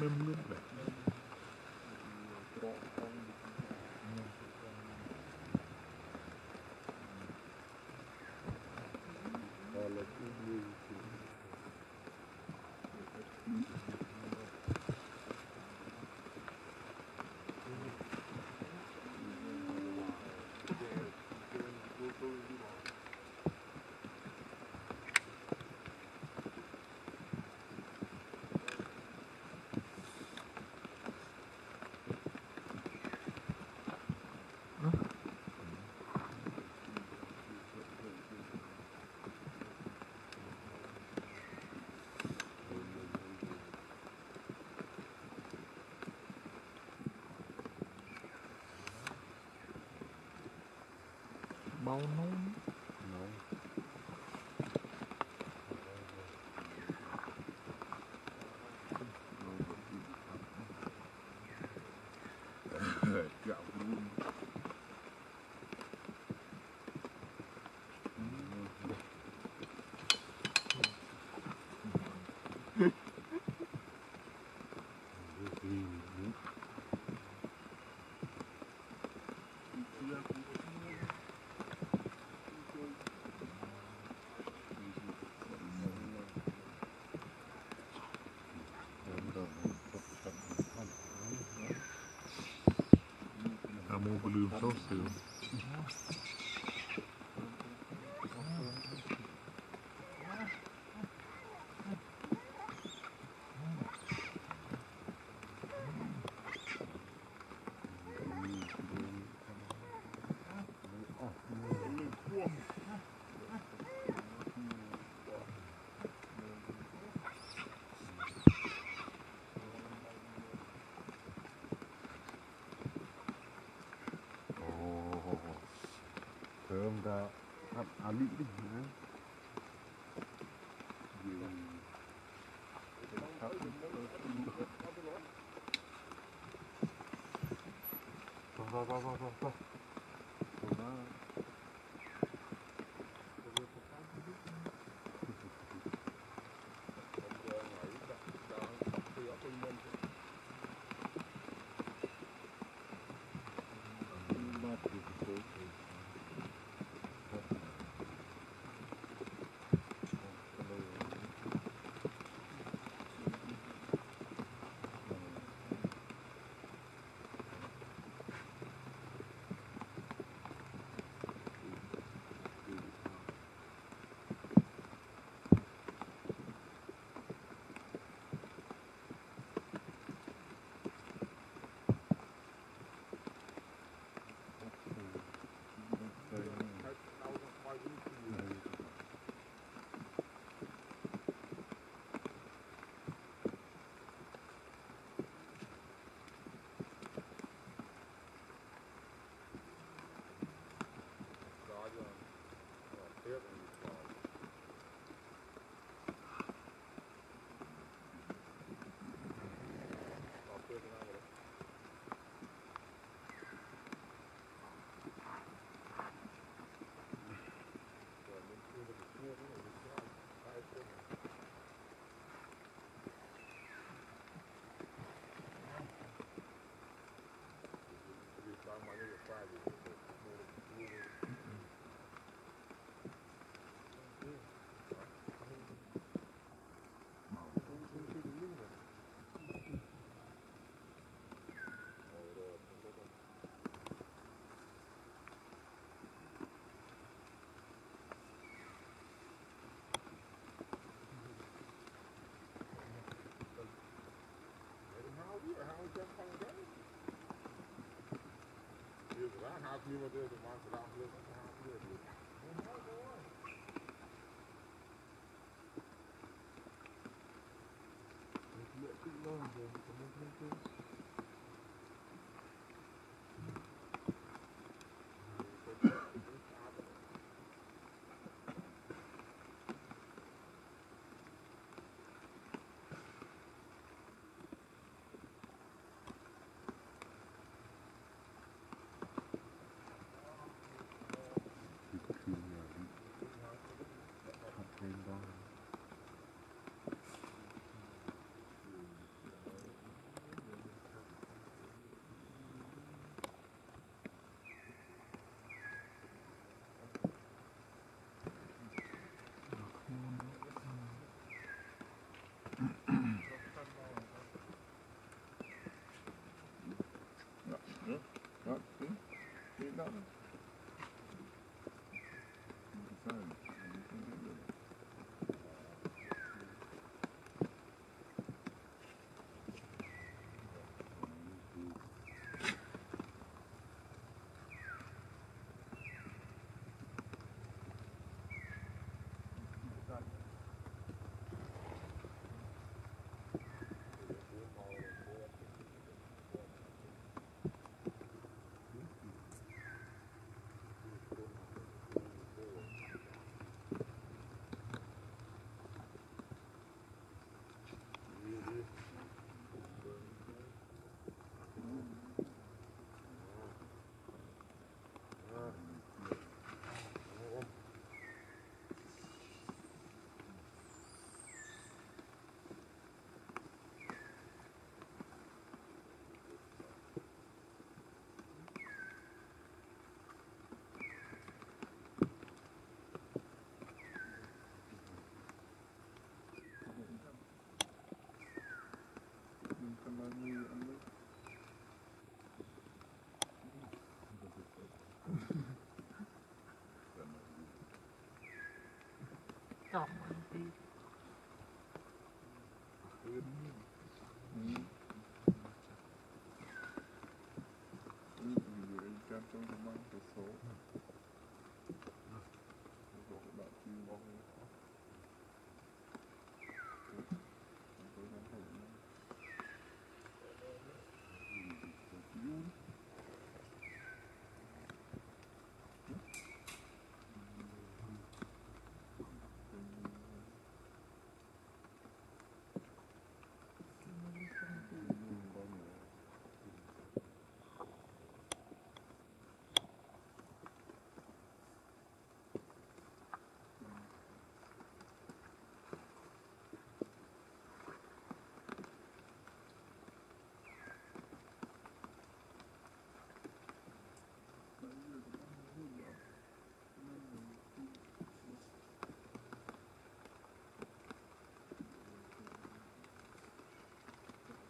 mơm nước vậy mão não mon, le sens, ra hấp á lị đi hả? Vào, vào, vào, vào, klimaet de maakt raam lucht. God.